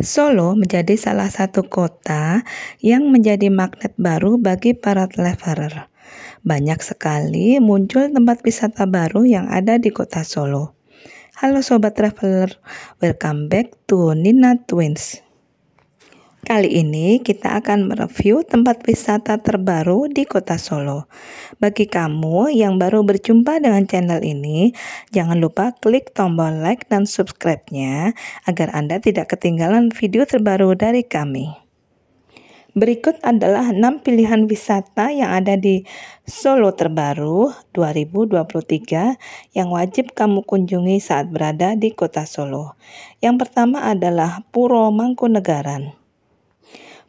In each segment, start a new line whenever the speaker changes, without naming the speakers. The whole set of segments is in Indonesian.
Solo menjadi salah satu kota yang menjadi magnet baru bagi para traveler. Banyak sekali muncul tempat wisata baru yang ada di kota Solo. Halo sobat traveler, welcome back to Nina Twins. Kali ini kita akan mereview tempat wisata terbaru di kota Solo. Bagi kamu yang baru berjumpa dengan channel ini, jangan lupa klik tombol like dan subscribe-nya agar Anda tidak ketinggalan video terbaru dari kami. Berikut adalah 6 pilihan wisata yang ada di Solo terbaru 2023 yang wajib kamu kunjungi saat berada di kota Solo. Yang pertama adalah Puro Mangkunegaran.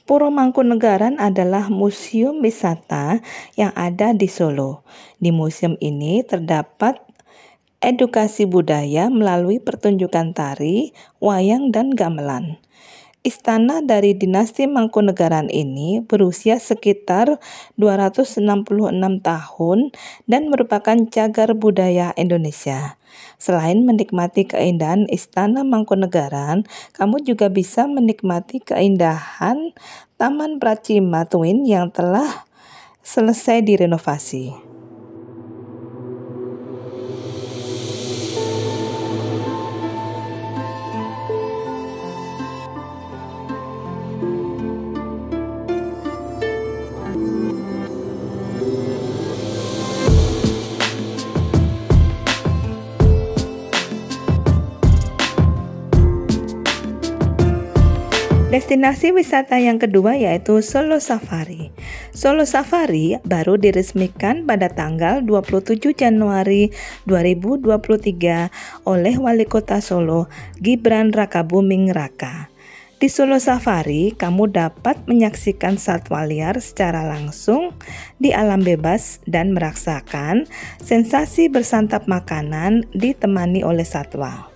Puro Mangkunegaran adalah museum wisata yang ada di Solo. Di museum ini terdapat edukasi budaya melalui pertunjukan tari, wayang, dan gamelan. Istana dari dinasti Mangkunegaran ini berusia sekitar 266 tahun dan merupakan cagar budaya Indonesia. Selain menikmati keindahan Istana Mangkunegaran, kamu juga bisa menikmati keindahan Taman Pracima Twin yang telah selesai direnovasi. Destinasi wisata yang kedua yaitu Solo Safari. Solo Safari baru diresmikan pada tanggal 27 Januari 2023 oleh Wali Kota Solo Gibran Rakabuming Raka. Di Solo Safari, kamu dapat menyaksikan satwa liar secara langsung di alam bebas dan merasakan sensasi bersantap makanan ditemani oleh satwa.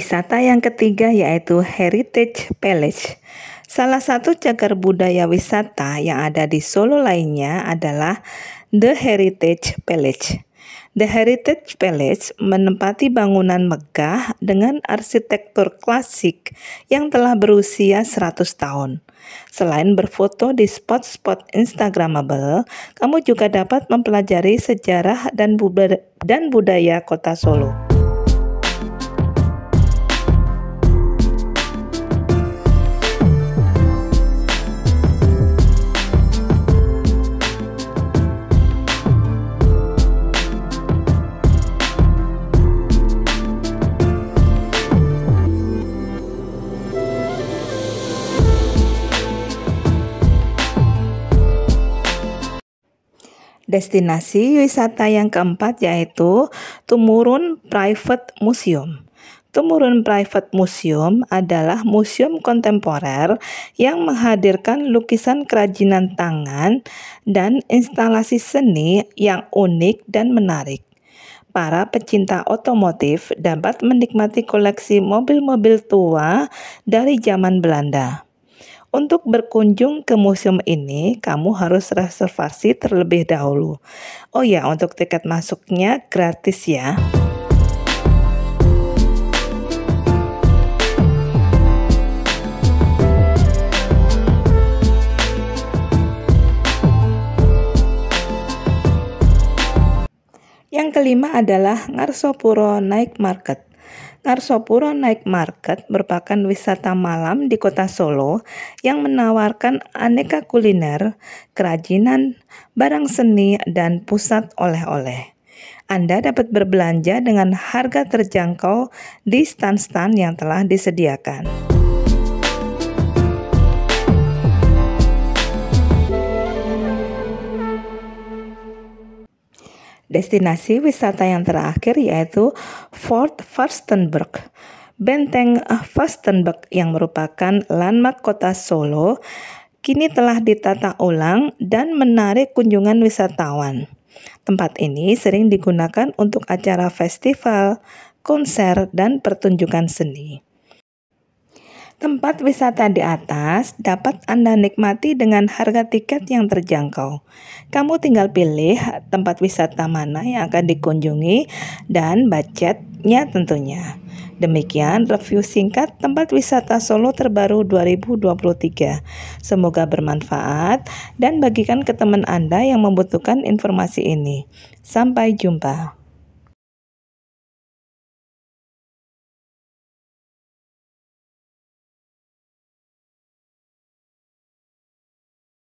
Wisata yang ketiga yaitu Heritage Palace. Salah satu cagar budaya wisata yang ada di Solo lainnya adalah The Heritage Palace. The Heritage Palace menempati bangunan megah dengan arsitektur klasik yang telah berusia 100 tahun. Selain berfoto di spot-spot instagramable, kamu juga dapat mempelajari sejarah dan budaya kota Solo. Destinasi wisata yang keempat yaitu Tumurun Private Museum. Tumurun Private Museum adalah museum kontemporer yang menghadirkan lukisan kerajinan tangan dan instalasi seni yang unik dan menarik. Para pecinta otomotif dapat menikmati koleksi mobil-mobil tua dari zaman Belanda. Untuk berkunjung ke museum ini, kamu harus reservasi terlebih dahulu. Oh ya, untuk tiket masuknya gratis ya. Yang kelima adalah Ngarsopuro Night Market. Ngarsopuro Night Market merupakan wisata malam di kota Solo yang menawarkan aneka kuliner, kerajinan, barang seni, dan pusat oleh-oleh. Anda dapat berbelanja dengan harga terjangkau di stand-stand yang telah disediakan. Destinasi wisata yang terakhir yaitu Fort Furstenberg. Benteng Furstenberg yang merupakan landmark kota Solo kini telah ditata ulang dan menarik kunjungan wisatawan. Tempat ini sering digunakan untuk acara festival, konser, dan pertunjukan seni. Tempat wisata di atas dapat Anda nikmati dengan harga tiket yang terjangkau. Kamu tinggal pilih tempat wisata mana yang akan dikunjungi dan budgetnya tentunya. Demikian review singkat tempat wisata Solo terbaru 2023. Semoga bermanfaat dan bagikan ke teman Anda yang membutuhkan informasi ini. Sampai jumpa.